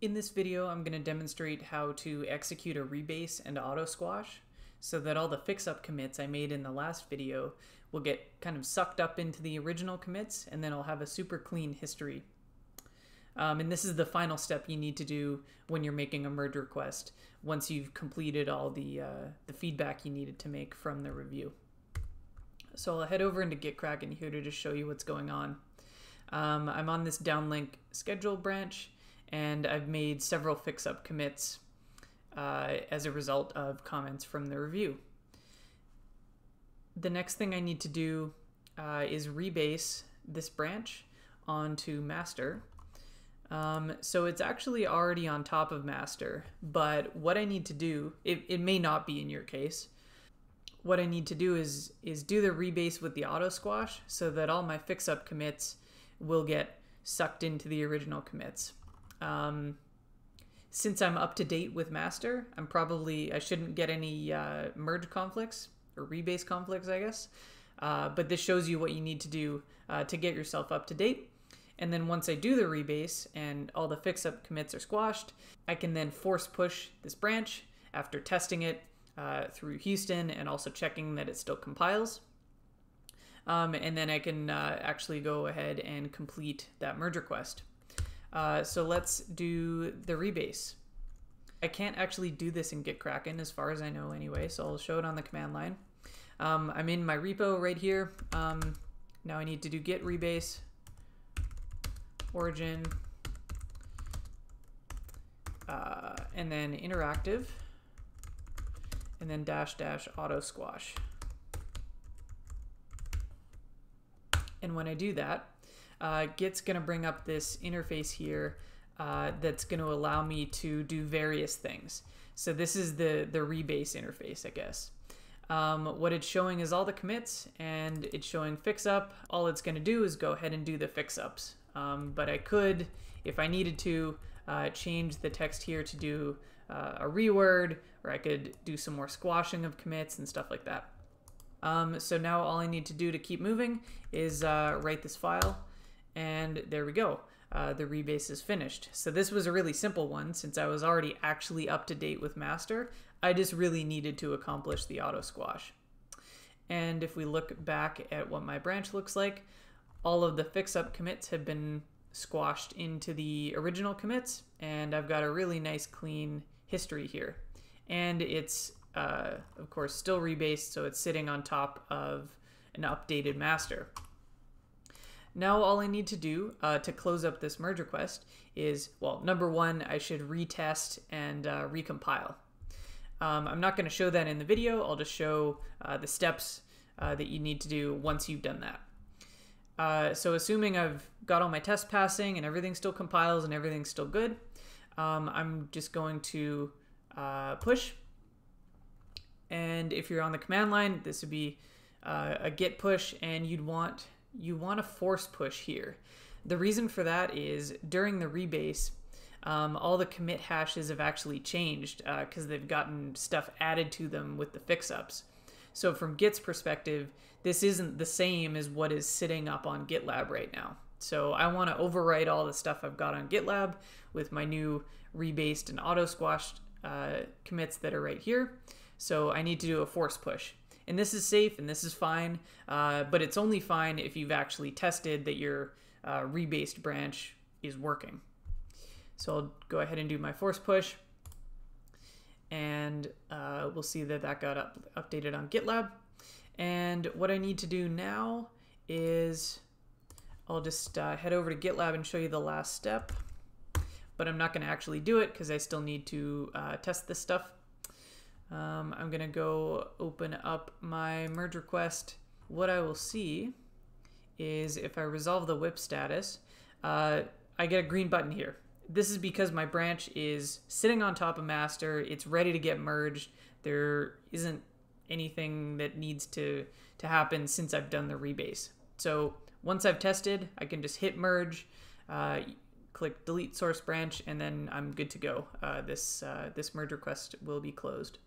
In this video, I'm going to demonstrate how to execute a rebase and auto squash so that all the fix-up commits I made in the last video will get kind of sucked up into the original commits and then I'll have a super clean history. Um, and this is the final step you need to do when you're making a merge request once you've completed all the, uh, the feedback you needed to make from the review. So I'll head over into GitKraken here to just show you what's going on. Um, I'm on this downlink schedule branch and I've made several fix-up commits uh, as a result of comments from the review. The next thing I need to do uh, is rebase this branch onto master. Um, so it's actually already on top of master, but what I need to do, it, it may not be in your case, what I need to do is is do the rebase with the auto squash so that all my fix up commits will get sucked into the original commits. Um, since I'm up to date with master, I'm probably I shouldn't get any uh, merge conflicts or rebase conflicts, I guess. Uh, but this shows you what you need to do uh, to get yourself up to date. And then once I do the rebase and all the fix up commits are squashed, I can then force push this branch after testing it uh, through Houston and also checking that it still compiles. Um, and then I can uh, actually go ahead and complete that merge request. Uh, so let's do the rebase. I can't actually do this in GitKraken as far as I know anyway, so I'll show it on the command line. Um, I'm in my repo right here. Um, now I need to do git rebase, origin, uh, and then interactive, and then dash dash auto squash. And when I do that, uh, Git's going to bring up this interface here uh, that's going to allow me to do various things. So this is the, the rebase interface, I guess. Um, what it's showing is all the commits and it's showing fix up. All it's going to do is go ahead and do the fix ups. Um, but I could, if I needed to, uh, change the text here to do uh, a reword, or I could do some more squashing of commits and stuff like that. Um, so now all I need to do to keep moving is uh, write this file and there we go. Uh, the rebase is finished. So this was a really simple one since I was already actually up to date with master. I just really needed to accomplish the auto squash. And if we look back at what my branch looks like, all of the fix up commits have been squashed into the original commits and I've got a really nice clean history here. And it's uh, of course still rebased so it's sitting on top of an updated master. Now all I need to do uh, to close up this merge request is, well, number one, I should retest and uh, recompile. Um, I'm not going to show that in the video. I'll just show uh, the steps uh, that you need to do once you've done that. Uh, so assuming I've got all my tests passing and everything still compiles and everything's still good, um, I'm just going to uh, push. And if you're on the command line, this would be a git push and you'd want you want to force push here. The reason for that is during the rebase, um, all the commit hashes have actually changed because uh, they've gotten stuff added to them with the fix-ups. So from Git's perspective, this isn't the same as what is sitting up on GitLab right now. So I want to overwrite all the stuff I've got on GitLab with my new rebased and auto squashed uh, commits that are right here. So I need to do a force push and this is safe and this is fine, uh, but it's only fine if you've actually tested that your uh, rebased branch is working. So I'll go ahead and do my force push, and uh, we'll see that that got up, updated on GitLab. And what I need to do now is I'll just uh, head over to GitLab and show you the last step, but I'm not going to actually do it because I still need to uh, test this stuff. Um, I'm going to go open up my merge request. What I will see is if I resolve the WIP status, uh, I get a green button here. This is because my branch is sitting on top of master. It's ready to get merged. There isn't anything that needs to, to happen since I've done the rebase. So once I've tested, I can just hit merge, uh, click delete source branch, and then I'm good to go. Uh, this, uh, this merge request will be closed.